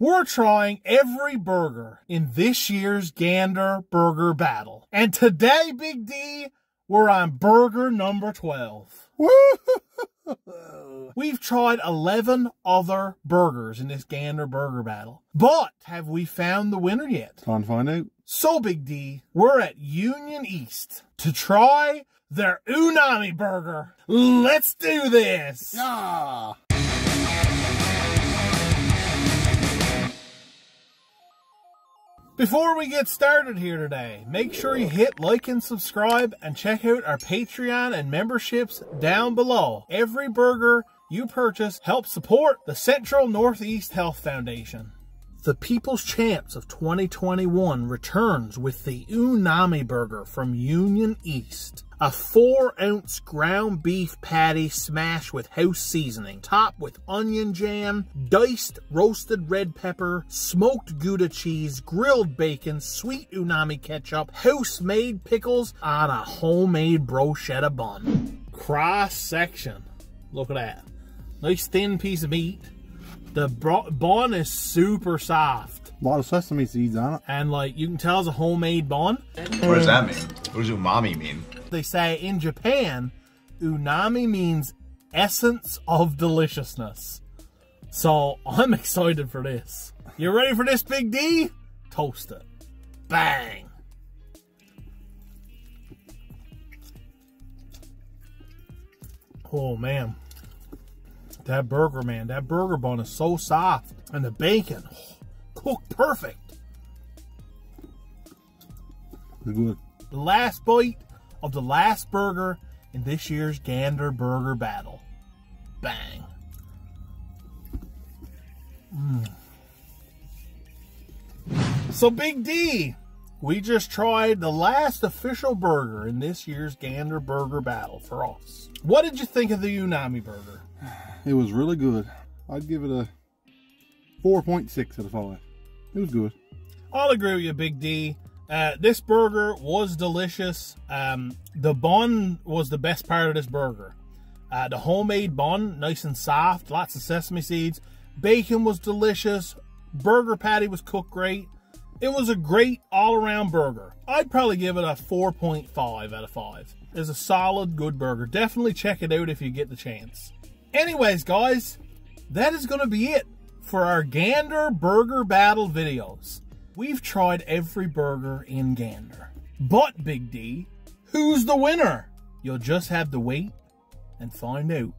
We're trying every burger in this year's Gander Burger Battle. And today, Big D, we're on burger number 12. We've tried 11 other burgers in this Gander Burger Battle. But have we found the winner yet? Time to find out. So, Big D, we're at Union East to try their Umami Burger. Let's do this! Yeah. Before we get started here today, make sure you hit like and subscribe and check out our Patreon and memberships down below. Every burger you purchase helps support the Central Northeast Health Foundation. The People's Champs of 2021 returns with the Umami Burger from Union East. A 4 ounce ground beef patty smashed with house seasoning, topped with onion jam, diced roasted red pepper, smoked Gouda cheese, grilled bacon, sweet umami ketchup, house made pickles on a homemade brochetta bun. Cross section. Look at that. Nice thin piece of meat. The bro- bun is super soft. A lot of sesame seeds on it. And like you can tell it's a homemade bun. What does that mean? What does umami mean? They say in Japan, umami means essence of deliciousness. So I'm excited for this. You ready for this, Big D? Toast it. Bang. Oh man. That burger, man. That burger bun is so soft. And the bacon, oh, cooked perfect. Good. the last bite of the last burger in this year's Gander Burger Battle. Bang. Mm. So, Big D, we just tried the last official burger in this year's Gander Burger Battle for us. What did you think of the Umami burger? It was really good. I'd give it a 4.6 out of 5. It was good. I'll agree with you, Big D. Uh, this burger was delicious. Um, the bun was the best part of this burger. Uh, the homemade bun, nice and soft, lots of sesame seeds. Bacon was delicious. Burger patty was cooked great. It was a great all around burger. I'd probably give it a 4.5 out of 5. It's a solid, good burger. Definitely check it out if you get the chance. Anyways, guys, that is going to be it for our Gander Burger Battle videos. We've tried every burger in Gander. But, Big D, who's the winner? You'll just have to wait and find out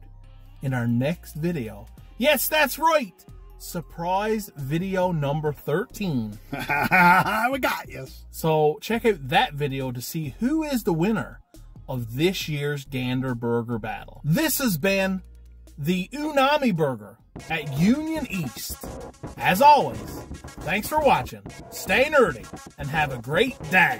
in our next video. Yes, that's right! Surprise video number 13. we got you. So check out that video to see who is the winner of this year's Gander Burger Battle. This has been the Umami Burger at Union East. As always, thanks for watching, stay nerdy, and have a great day.